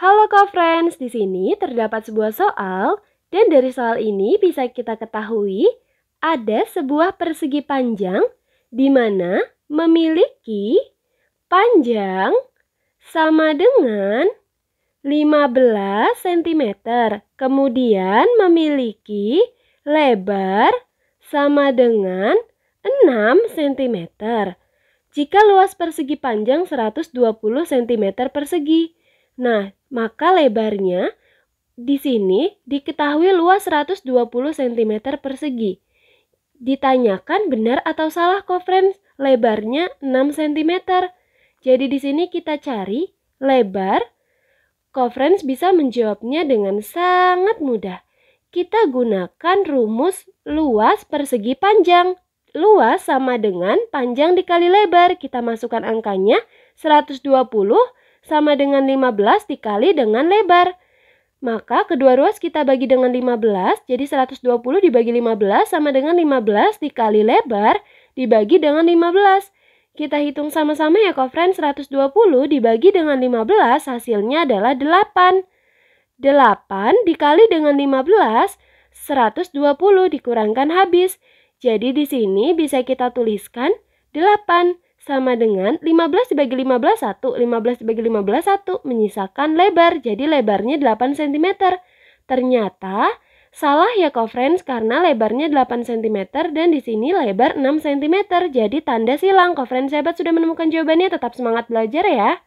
Halo co-friends, di sini terdapat sebuah soal dan dari soal ini bisa kita ketahui ada sebuah persegi panjang di mana memiliki panjang sama dengan 15 cm. Kemudian memiliki lebar sama dengan 6 cm. Jika luas persegi panjang 120 cm persegi. Nah, maka lebarnya di sini diketahui luas 120 cm persegi. Ditanyakan benar atau salah friends? Lebarnya 6 cm. Jadi di sini kita cari lebar. Kofrens bisa menjawabnya dengan sangat mudah. Kita gunakan rumus luas persegi panjang. Luas sama dengan panjang dikali lebar. Kita masukkan angkanya 120 sama dengan 15 dikali dengan lebar. Maka kedua ruas kita bagi dengan 15, jadi 120 dibagi 15 sama dengan 15 dikali lebar dibagi dengan 15. Kita hitung sama-sama ya kok friends, 120 dibagi dengan 15 hasilnya adalah 8. 8 dikali dengan 15, 120 dikurangkan habis. Jadi di sini bisa kita tuliskan 8 sama dengan 15 dibagi 15 1, 15 dibagi 15 1 menyisakan lebar, jadi lebarnya 8 cm. Ternyata salah ya kok friends karena lebarnya 8 cm dan di sini lebar 6 cm. Jadi tanda silang. Kok friends hebat sudah menemukan jawabannya, tetap semangat belajar ya.